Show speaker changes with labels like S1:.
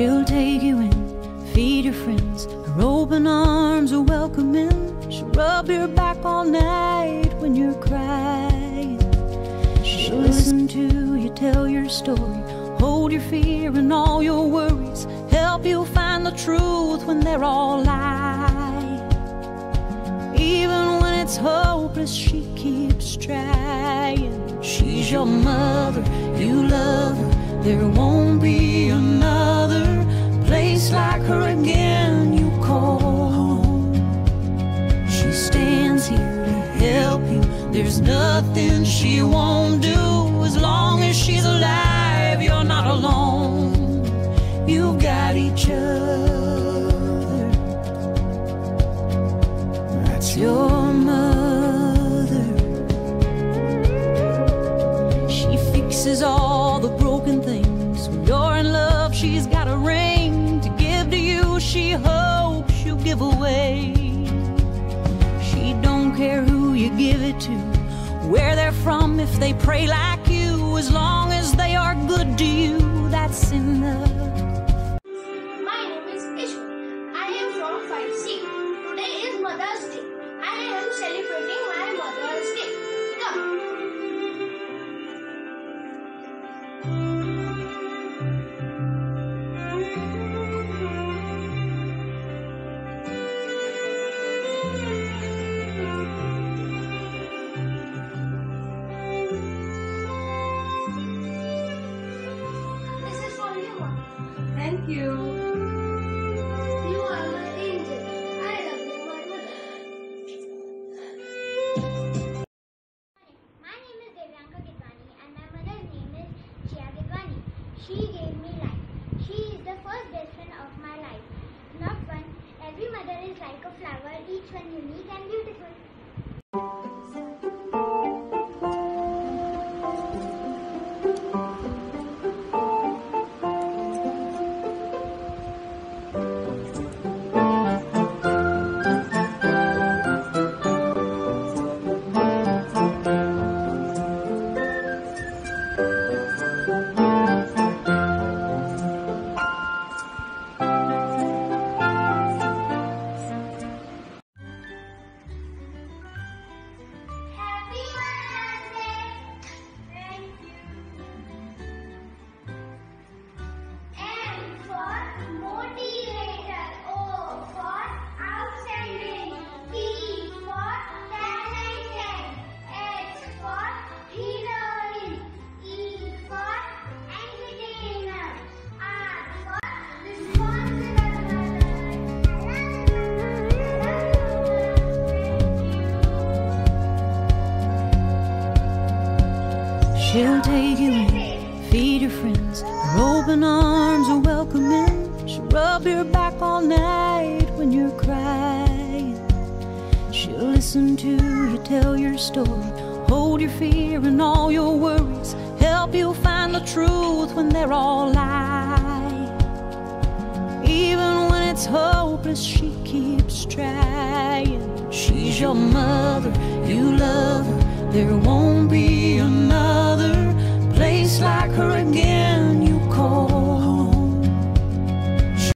S1: She'll take you in, feed your friends. Her open arms are welcoming. She'll rub your back all night when you're crying. She'll listen to you tell your story, hold your fear and all your worries, help you find the truth when they're all lies. Even when it's hopeless, she keeps trying. She's your mother, you love her. There won't be again you call. She stands here to help you. There's nothing she won't do as long as she's alive. You're not alone. You've got each other. That's your mother. She fixes all give away. She don't care who you give it to, where they're from, if they pray like you. As long as they are good to you, that's enough.
S2: Thank you. You are my angel. I love you, my mother.
S3: My name is Devyanka Gidwani and my mother's name is Jia Gidwani. She gave me life. She is the first best friend of my life. Not one. Every mother is like a flower, each one unique and beautiful.
S1: She'll take you in, feed your friends. Her open arms are welcoming. She'll rub your back all night when you're crying. She'll listen to you tell your story, hold your fear and all your worries, help you find the truth when they're all lies. Even when it's hopeless, she keeps trying. She's your mother, you love her. There won't be